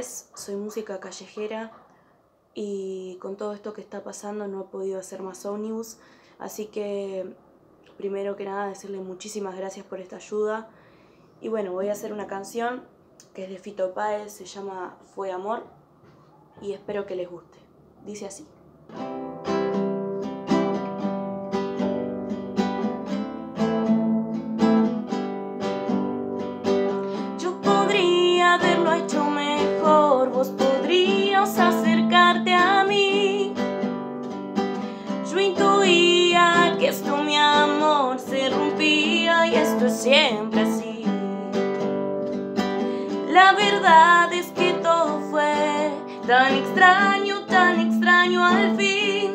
soy música callejera y con todo esto que está pasando no he podido hacer más ómnibus, así que primero que nada decirle muchísimas gracias por esta ayuda y bueno, voy a hacer una canción que es de Fito Páez, se llama Fue Amor y espero que les guste. Dice así. Yo podría haberlo hecho mejor, vos podrías acercarte a mí. Yo intuía que esto, mi amor, se rompía y esto es siempre así. La verdad es que todo fue tan extraño, tan extraño al fin.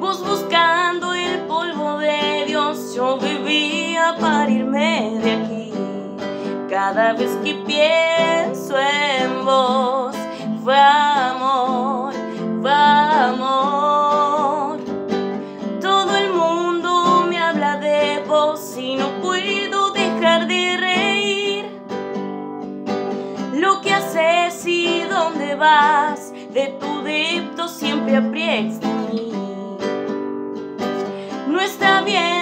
Vos buscando el polvo de Dios, yo vivía para irme de aquí. Cada vez que pienso en vos, fue amor, fue amor. Todo el mundo me habla de vos y no puedo dejar de reír. Lo que haces y dónde vas, de tu depto siempre aprietas. No está bien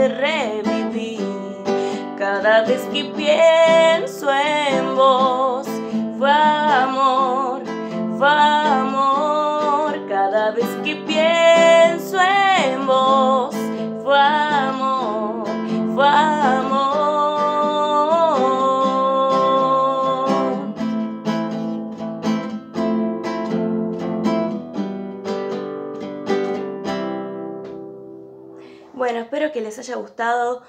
verte revivir. Cada vez que pienso en vos, Bueno, espero que les haya gustado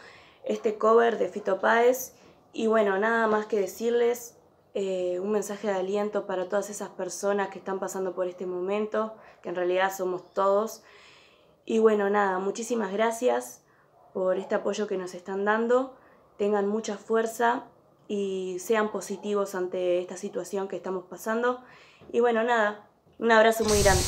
este cover de Fito Páez y bueno, nada más que decirles eh, un mensaje de aliento para todas esas personas que están pasando por este momento, que en realidad somos todos. Y bueno, nada, muchísimas gracias por este apoyo que nos están dando. Tengan mucha fuerza y sean positivos ante esta situación que estamos pasando. Y bueno, nada, un abrazo muy grande.